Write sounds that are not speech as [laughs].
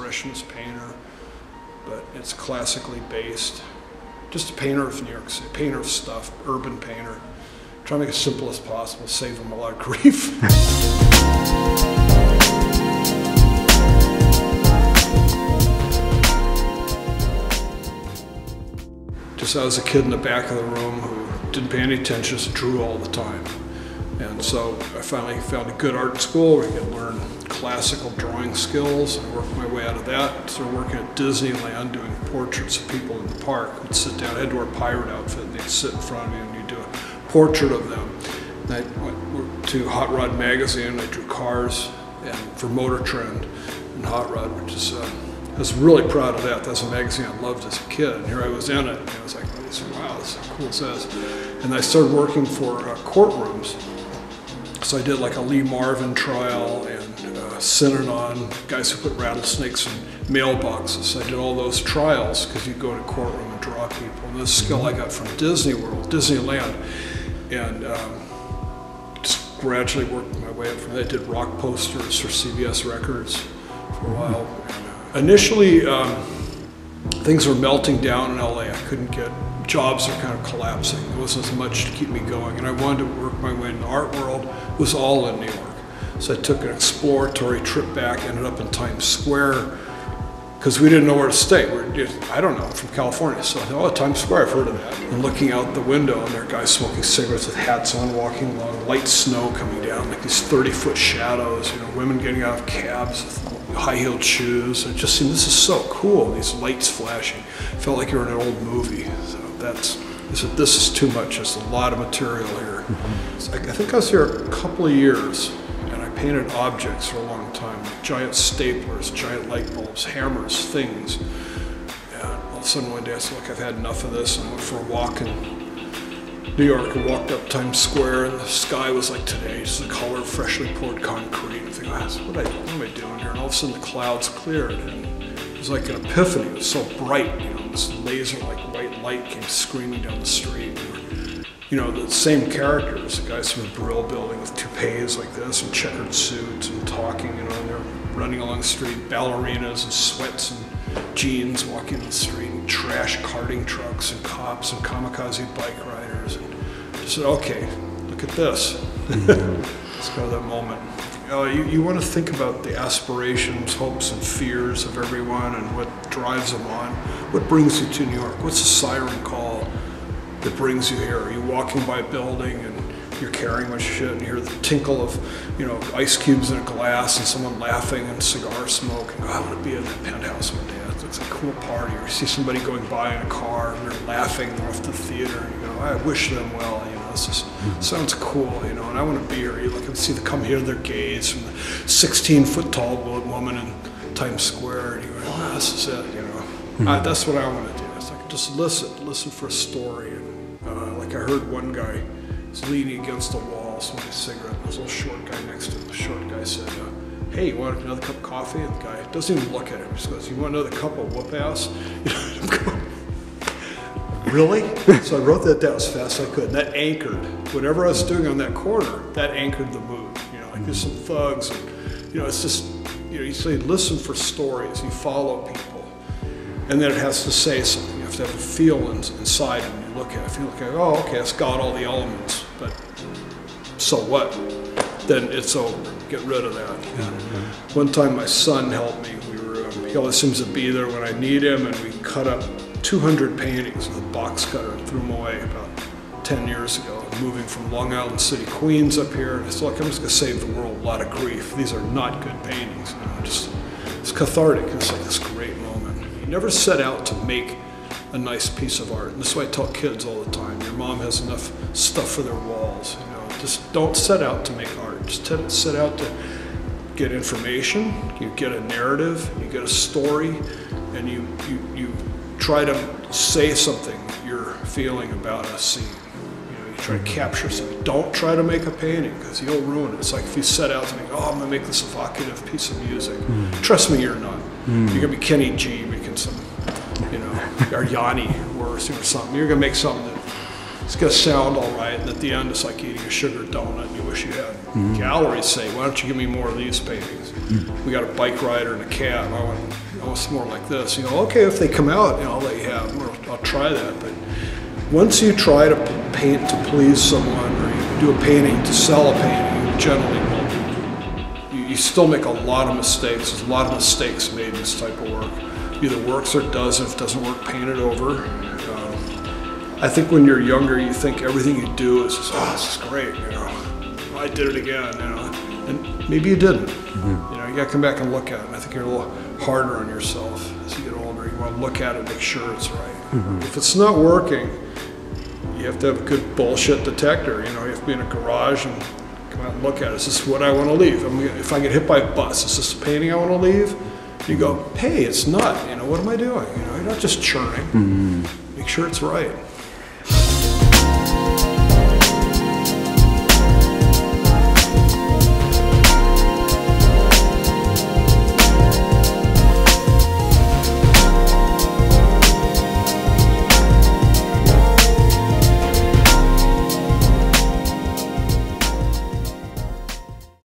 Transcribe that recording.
expressionist painter, but it's classically based. Just a painter of New York City, painter of stuff, urban painter. Try to make it as simple as possible, save them a lot of grief. [laughs] just I was a kid in the back of the room who didn't pay any attention, just drew all the time. And so I finally found a good art school where you could learn classical drawing skills and worked my way out of that. Started working at Disneyland doing portraits of people in the park. I'd sit down, I had to wear a pirate outfit and they'd sit in front of me and you'd do a portrait of them. And I went to Hot Rod Magazine, I drew cars and for Motor Trend and Hot Rod, which is uh, I was really proud of that. That's a magazine I loved as a kid. And here I was in it, and I was like, wow, this is cool as. And I started working for uh, courtrooms. So I did like a Lee Marvin trial and uh, Synanon, guys who put rattlesnakes in mailboxes. I did all those trials because you go to courtroom and draw people. And this skill I got from Disney World, Disneyland. And um, just gradually worked my way up from there. I did rock posters for CBS Records for a while. And, uh, initially, um, things were melting down in LA. I couldn't get jobs are kind of collapsing. There wasn't as much to keep me going, and I wanted to work my way in the art world. It was all in New York. So I took an exploratory trip back, ended up in Times Square, because we didn't know where to stay. We're just, I don't know, from California, so I thought, oh, Times Square, I've heard of that. And looking out the window, and there are guys smoking cigarettes with hats on, walking along, light snow coming down, like these 30-foot shadows, you know, women getting out of cabs with high-heeled shoes. It just seemed, this is so cool, these lights flashing. Felt like you were in an old movie. So that's, I said, this is too much. There's a lot of material here. So I, I think I was here a couple of years and I painted objects for a long time, like giant staplers, giant light bulbs, hammers, things. And all of a sudden one day I said, look, I've had enough of this and I went for a walk in New York and walked up Times Square and the sky was like today, just the color of freshly poured concrete. And think, oh, what, I, what am I doing here? And all of a sudden the clouds cleared and it was like an epiphany. It was so bright, you know, this laser-like white light came screaming down the street. You know, the same characters, the guys from the Brill building with toupees like this and checkered suits and talking, you know, and they're running along the street, ballerinas and sweats and jeans walking the street, carting trucks and cops and kamikaze bike riders. And I said, okay, look at this. [laughs] Let's go to that moment. Uh, you, you want to think about the aspirations, hopes, and fears of everyone and what drives them on. What brings you to New York? What's the siren call that brings you here? Are you walking by a building and you're carrying of shit and you hear the tinkle of, you know, ice cubes in a glass and someone laughing and cigar smoke and go, I want to be in that penthouse one day. It's a cool party. Or you see somebody going by in a car and they're laughing and they're off the theater and you go, I wish them well, you know this is, sounds cool, you know, and I want to be here. You look and see the come here, their gaze from the 16 foot tall woman in Times Square, and you go, oh, this is it, you know. Mm-hmm. I, that's what I want to do. It's like just listen, listen for a story. And uh, like I heard one guy was leaning against the wall, smoking a cigarette. And this little short guy next to him. The short guy said, uh, "Hey, you want another cup of coffee?" And the guy doesn't even look at him. He just goes, "You want another cup of whoop ass?" [laughs] really? so I wrote that down as fast as I could. And that anchored whatever I was doing on that corner. That anchored the mood. You know, like there's some thugs, and you know, it's just you know, you say listen for stories. You follow people, and then it has to say something. You have to have a feel inside you look at. If you look at it, oh, okay, it's got all the elements, but so what? Then it's over. Get rid of that. Mm-hmm. One time, my son helped me. We were um, he always seems to be there when I need him, and we cut up 200 paintings with a box cutter and threw them away about 10 years ago. Moving from Long Island City, Queens up here, and I said, look, I'm just gonna save the world a lot of grief. These are not good paintings. You know, just, it's cathartic. It's like this great moment. You never set out to make a nice piece of art. And that's why I tell kids all the time. Your mom has enough stuff for their walls. You know, just don't set out to make art. Just set out to get information. You get a narrative. You get a story, and you you you try to say something you're feeling about a scene. You know, you try to capture something. Don't try to make a painting because you'll ruin it. It's like if you set out to make, oh, I'm gonna make this evocative piece of music. Mm. Trust me, you're not. Mm. You're gonna be Kenny G or Yanni or, or something. You're gonna make something that's gonna sound all right, and at the end, it's like eating a sugar donut and you wish you had. Mm-hmm. Galleries say, why don't you give me more of these paintings? Mm. We got a bike rider and a cat, and I want, I want some more like this. You know, okay, if they come out, you know, I'll let you have them, I'll try that, but once you try to paint to please someone, or you do a painting to sell a painting, you generally you, you still make a lot of mistakes. There's a lot of mistakes made in this type of work. Either works or doesn't. If it doesn't work, paint it over. Um, I think when you're younger, you think everything you do is just, oh, this is great. You know, I did it again. You know, and maybe you didn't. You know, you got to come back and look at it. And I think you're a little harder on yourself as you get older. You want to look at it, make sure it's right. If it's not working, you have to have a good bullshit detector. You know, you have to be in a garage and come out and look at it. Is this what I want to leave? I'm gonna, if I get hit by a bus, is this the painting I want to leave? You go, hey, it's not. You know, what am I doing? You know, you're not just churning. Mm-hmm. Make sure it's right.